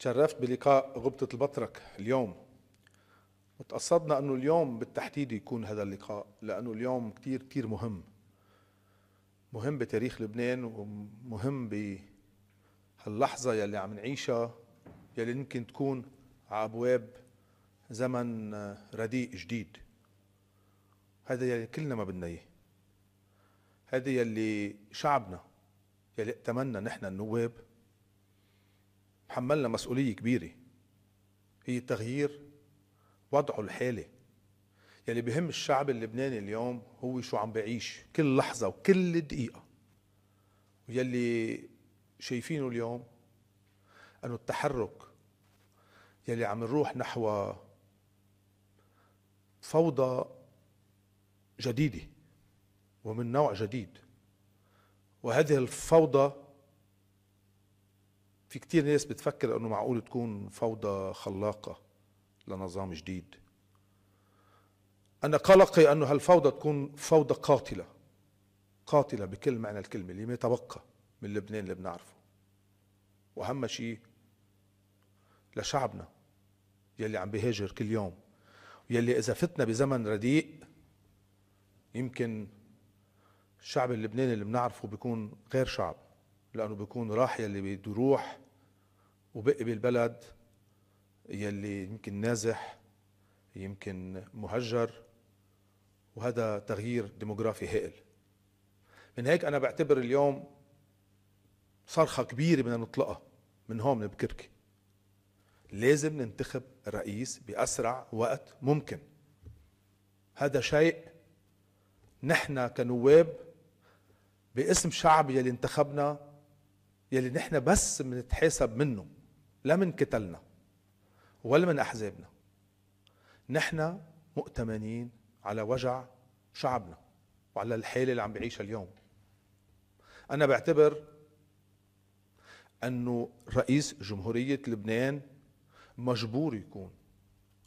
تشرفت بلقاء غبطة البطرك اليوم. وتقصدنا أنه اليوم بالتحديد يكون هذا اللقاء لأنه اليوم كتير كتير مهم. مهم بتاريخ لبنان ومهم بهاللحظة يلي عم نعيشها يلي يمكن تكون على أبواب زمن رديء جديد. هذا يلي كلنا ما بدنا إياه. هذا يلي شعبنا يلي ائتمنا نحن النواب حملنا مسؤولية كبيرة. هي تغيير وضعه الحالي. يلي بهم الشعب اللبناني اليوم هو شو عم بعيش كل لحظة وكل دقيقة. ويلي شايفينه اليوم أنه التحرك يلي عم نروح نحو فوضى جديدة ومن نوع جديد. وهذه الفوضى في كتير ناس بتفكر إنه معقول تكون فوضى خلاقة لنظام جديد. أنا قلقي إنه هالفوضى تكون فوضى قاتلة قاتلة بكل معنى الكلمة اللي ما يتبقى من لبنان اللي بنعرفه. وأهم شيء لشعبنا يلي عم بيهاجر كل يوم يلي إذا فتنا بزمن رديء يمكن الشعب اللبناني اللي بنعرفه بيكون غير شعب. لأنه بيكون راح يلي بده يروح وبقي بالبلد يلي يمكن نازح يمكن مهجر وهذا تغيير ديموغرافي هائل. من هيك أنا بعتبر اليوم صرخة كبيرة بدنا نطلقها من هون من بكركي لازم ننتخب رئيس بأسرع وقت ممكن. هذا شيء نحن كنواب باسم شعب يلي انتخبنا يلي نحن بس بنتحاسب منه لا من كتلنا ولا من أحزابنا. نحن مؤتمنين على وجع شعبنا وعلى الحالة اللي عم بعيشها اليوم. أنا بعتبر إنه رئيس جمهورية لبنان مجبور يكون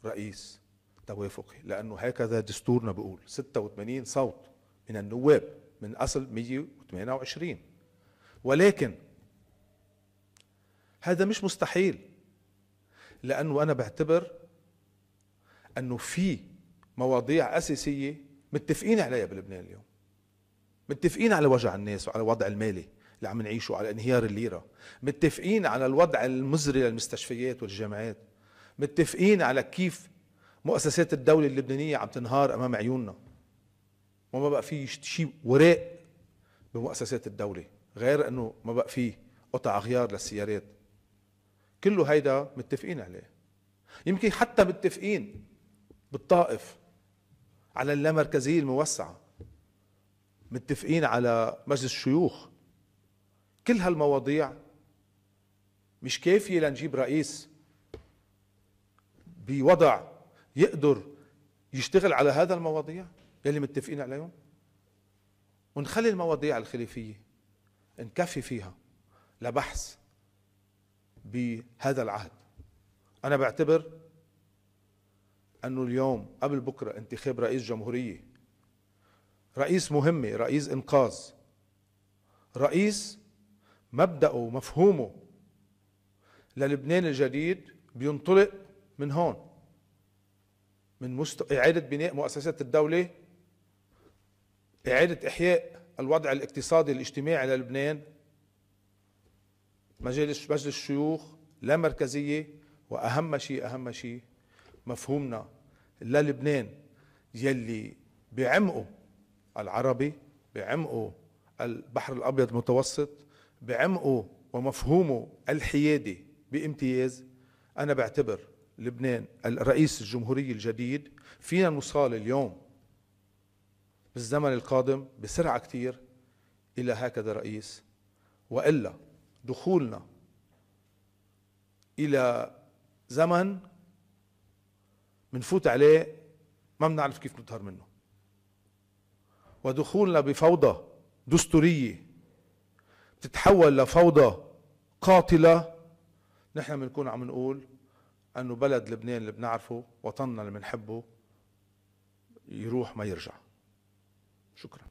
رئيس توافقي لأنه هكذا دستورنا بيقول. 86 صوت من النواب من أصل 128 ولكن هذا مش مستحيل. لأنه أنا بعتبر أنه في مواضيع أساسية متفقين عليها بلبنان اليوم. متفقين على وجع الناس وعلى الوضع المالي اللي عم نعيشه على انهيار الليرة. متفقين على الوضع المزري للمستشفيات والجامعات. متفقين على كيف مؤسسات الدولة اللبنانية عم تنهار أمام عيوننا. وما بقى في شيء وراء بمؤسسات الدولة غير أنه ما بقى في قطع غيار للسيارات. كله هيدا متفقين عليه. يمكن حتى متفقين بالطائف على اللامركزية الموسعة. متفقين على مجلس الشيوخ. كل هالمواضيع مش كافية لنجيب رئيس بوضع يقدر يشتغل على هذا المواضيع يلي متفقين عليهم. ونخلي المواضيع الخلافية نكفي فيها لبحث بهذا العهد. أنا بعتبر أنه اليوم قبل بكرة انتخاب رئيس جمهورية رئيس مهمة رئيس إنقاذ رئيس مبدأه ومفهومه للبنان الجديد بينطلق من هون من مست... إعادة بناء مؤسسات الدولة إعادة إحياء الوضع الاقتصادي الاجتماعي للبنان مجلس مجلس الشيوخ لا مركزية وأهم شيء أهم شيء مفهومنا للبنان يلي بعمقه العربي بعمقه البحر الأبيض المتوسط بعمقه ومفهومه الحيادي بامتياز. أنا بعتبر لبنان الرئيس الجمهورية الجديد. فينا نوصل اليوم بالزمن القادم بسرعة كتير إلى هكذا رئيس. وإلا دخولنا إلى زمن منفوت عليه ما بنعرف كيف نطهر منه. ودخولنا بفوضى دستورية تتحول لفوضى قاتلة. نحن بنكون عم نقول إنه بلد لبنان اللي بنعرفه وطننا اللي بنحبه يروح ما يرجع. شكرا.